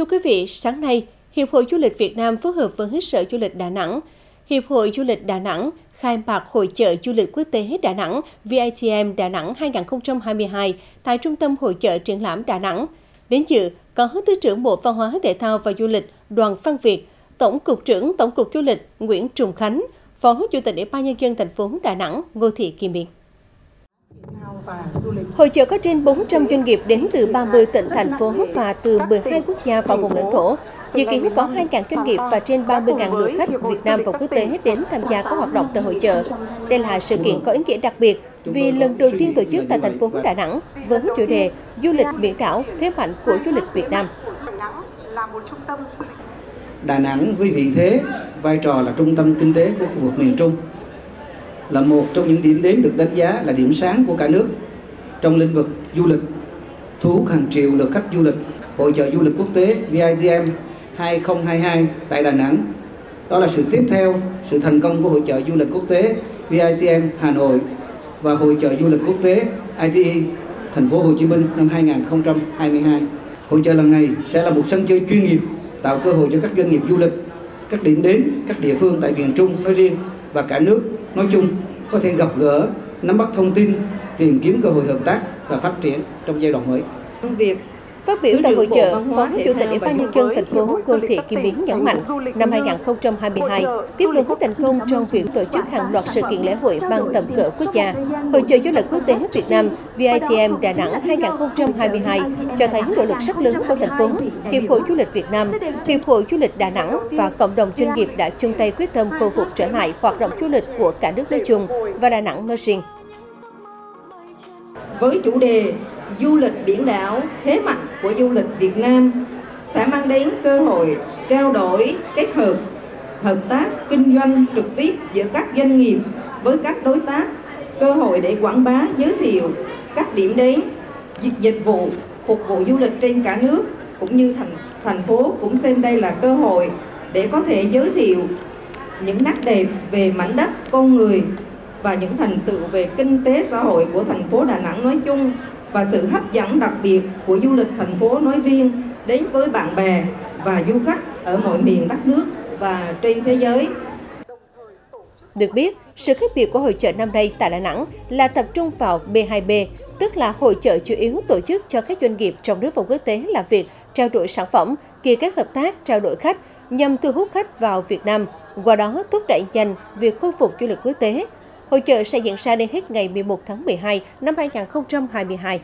Thưa quý vị, sáng nay, Hiệp hội Du lịch Việt Nam phối hợp với Sở Du lịch Đà Nẵng, Hiệp hội Du lịch Đà Nẵng khai mạc Hội trợ Du lịch Quốc tế Đà Nẵng VITM Đà Nẵng 2022 tại Trung tâm Hội trợ Triển lãm Đà Nẵng. Đến dự có Thứ trưởng Bộ Văn hóa Thể thao và Du lịch Đoàn Văn Việt, Tổng cục trưởng Tổng cục Du lịch Nguyễn Trùng Khánh, Phó Chủ tịch Ủy ban nhân dân thành phố Đà Nẵng Ngô Thị Kim Biên. Hội trợ có trên 400 doanh nghiệp đến từ 30 tỉnh, thành phố và từ 12 quốc gia và vùng lãnh thổ. Dự kiến có 2.000 doanh nghiệp và trên 30.000 lượt khách Việt Nam và quốc tế đến tham gia các hoạt động tại hội trợ. Đây là sự kiện có ý nghĩa đặc biệt vì lần đầu tiên tổ chức tại thành phố Đà Nẵng với chủ đề Du lịch biển đảo, thế mạnh của du lịch Việt Nam. Đà Nẵng với vị thế, vai trò là trung tâm kinh tế của khu vực miền Trung, là một trong những điểm đến được đánh giá là điểm sáng của cả nước trong lĩnh vực du lịch, thu hút hàng triệu lượt khách du lịch. Hội trợ du lịch quốc tế VITM 2022 tại Đà Nẵng. Đó là sự tiếp theo sự thành công của Hội trợ du lịch quốc tế VITM Hà Nội và Hội trợ du lịch quốc tế ITE thành phố Hồ Chí Minh năm 2022. Hội trợ lần này sẽ là một sân chơi chuyên nghiệp tạo cơ hội cho các doanh nghiệp du lịch, các điểm đến, các địa phương tại miền Trung nói riêng và cả nước nói chung có thể gặp gỡ, nắm bắt thông tin, tìm kiếm cơ hội hợp tác và phát triển trong giai đoạn mới. Việc Phát biểu tại hội trợ, Phó Chủ tịch Ủy ban nhân dân thành phố Ngô Thị Kim Biến nhấn mạnh, năm 2022 tiếp nối thành công trong việc tổ chức hàng loạt sự kiện lễ hội mang tầm cỡ quốc gia. Hội trợ du lịch quốc tế Việt Nam VITM Đà Nẵng 2022 cho thấy nỗ lực rất lớn của thành phố, Hiệp hội Du lịch Việt Nam, Hiệp hội Du lịch Đà Nẵng và cộng đồng doanh nghiệp đã chung tay quyết tâm khôi phục trở lại hoạt động du lịch của cả nước nói chung và Đà Nẵng nói riêng. Với chủ đề du lịch biển đảo, thế mạnh của du lịch Việt Nam sẽ mang đến cơ hội trao đổi kết hợp hợp tác, kinh doanh trực tiếp giữa các doanh nghiệp với các đối tác, cơ hội để quảng bá, giới thiệu các điểm đến, dịch dịch vụ, phục vụ du lịch trên cả nước cũng như thành thành phố cũng xem đây là cơ hội để có thể giới thiệu những nét đẹp về mảnh đất, con người và những thành tựu về kinh tế xã hội của thành phố Đà Nẵng nói chung và sự hấp dẫn đặc biệt của du lịch thành phố nói riêng đến với bạn bè và du khách ở mọi miền đất nước và trên thế giới. Được biết, sự khác biệt của hội trợ năm nay tại Đà Nẵng là tập trung vào B2B, tức là hội trợ chủ yếu tổ chức cho các doanh nghiệp trong nước và quốc tế làm việc, trao đổi sản phẩm, ký kết hợp tác, trao đổi khách nhằm thu hút khách vào Việt Nam, qua đó thúc đẩy nhanh việc khôi phục du lịch quốc tế, Hội trợ sẽ diễn ra đến hết ngày 11 tháng 12 năm 2022.